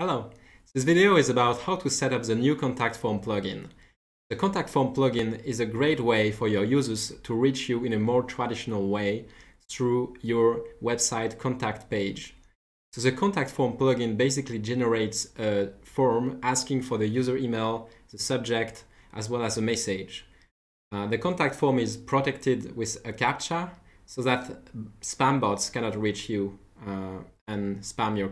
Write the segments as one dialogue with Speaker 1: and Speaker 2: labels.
Speaker 1: Hello, this video is about how to set up the new contact form plugin. The contact form plugin is a great way for your users to reach you in a more traditional way through your website contact page. So the contact form plugin basically generates a form asking for the user email, the subject, as well as a message. Uh, the contact form is protected with a CAPTCHA so that spam bots cannot reach you uh, and spam your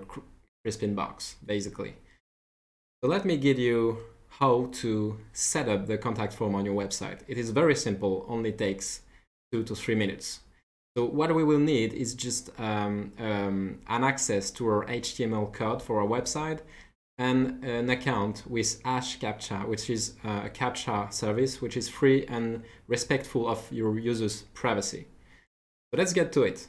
Speaker 1: Crisp inbox, basically. So let me give you how to set up the contact form on your website. It is very simple, only takes two to three minutes. So what we will need is just um, um, an access to our HTML code for our website and an account with HCAPTCHA, which is uh, a CAPTCHA service, which is free and respectful of your users' privacy. So let's get to it.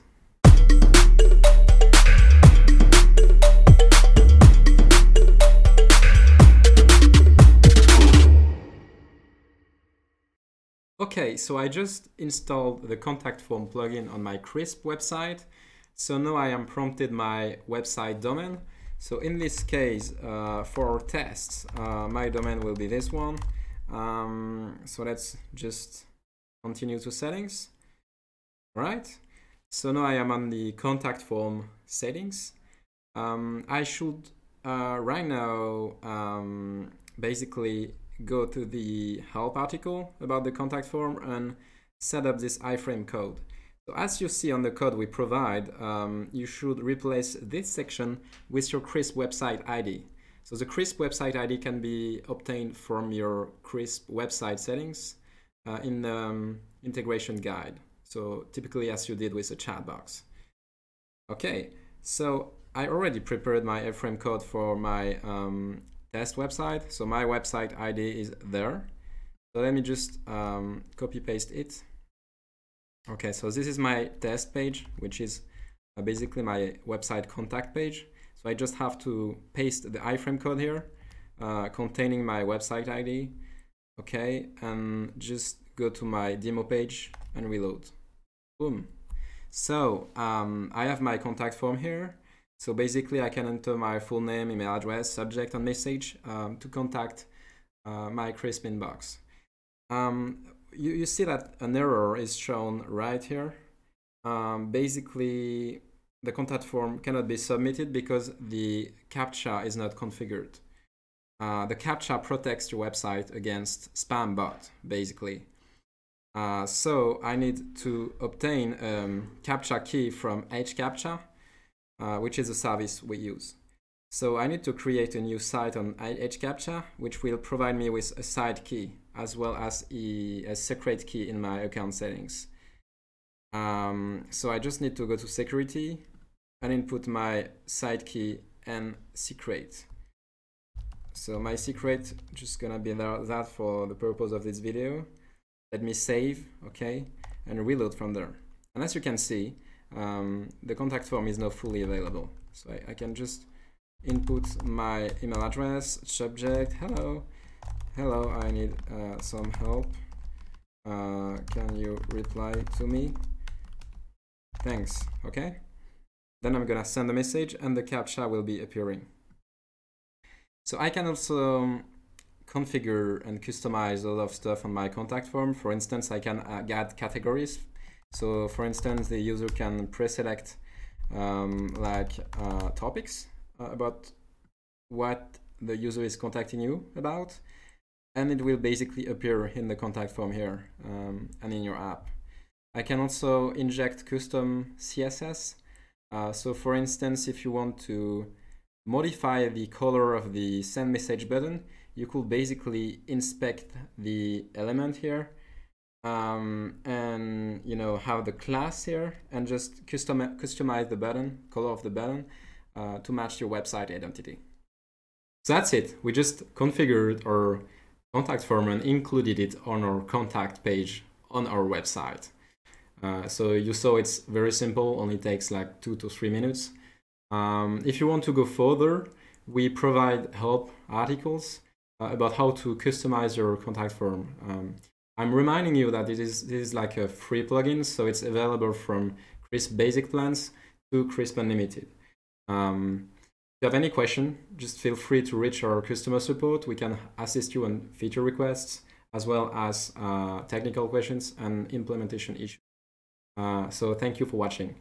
Speaker 1: Okay, so I just installed the contact form plugin on my Crisp website. So now I am prompted my website domain. So in this case, uh, for our tests, uh, my domain will be this one. Um, so let's just continue to settings. All right. So now I am on the contact form settings. Um, I should uh, right now um, basically go to the help article about the contact form and set up this iframe code. So as you see on the code we provide, um, you should replace this section with your CRISP website ID. So the CRISP website ID can be obtained from your CRISP website settings uh, in the um, integration guide. So typically as you did with the chat box. Okay, so I already prepared my iframe code for my um, test website. So my website ID is there. So let me just um, copy paste it. Okay, so this is my test page, which is uh, basically my website contact page. So I just have to paste the iframe code here uh, containing my website ID. Okay, and just go to my demo page and reload. Boom. So um, I have my contact form here. So basically I can enter my full name, email address, subject and message um, to contact uh, my Crisp inbox. Um, you, you see that an error is shown right here. Um, basically the contact form cannot be submitted because the CAPTCHA is not configured. Uh, the CAPTCHA protects your website against spam bot, basically. Uh, so I need to obtain a um, CAPTCHA key from HCAPTCHA uh, which is a service we use. So I need to create a new site on HCAPTCHA, which will provide me with a site key as well as a, a secret key in my account settings. Um, so I just need to go to security and input my site key and secret. So my secret just gonna be that for the purpose of this video. Let me save, okay, and reload from there. And as you can see, um, the contact form is not fully available. So I, I, can just input my email address, subject, hello, hello, I need uh, some help. Uh, can you reply to me? Thanks, okay? Then I'm gonna send a message and the CAPTCHA will be appearing. So I can also um, configure and customize a lot of stuff on my contact form. For instance, I can uh, add categories so for instance, the user can pre-select um, like uh, topics uh, about what the user is contacting you about, and it will basically appear in the contact form here um, and in your app. I can also inject custom CSS. Uh, so for instance, if you want to modify the color of the send message button, you could basically inspect the element here um, you know have the class here and just custom customize the button color of the button uh, to match your website identity. So that's it. We just configured our contact form and included it on our contact page on our website. Uh, so you saw it's very simple only takes like two to three minutes. Um, if you want to go further we provide help articles uh, about how to customize your contact form. Um, I'm reminding you that this is, this is like a free plugin, so it's available from Crisp Basic plans to Crisp Unlimited. Um, you have any question, just feel free to reach our customer support. We can assist you on feature requests as well as uh, technical questions and implementation issues. Uh, so thank you for watching.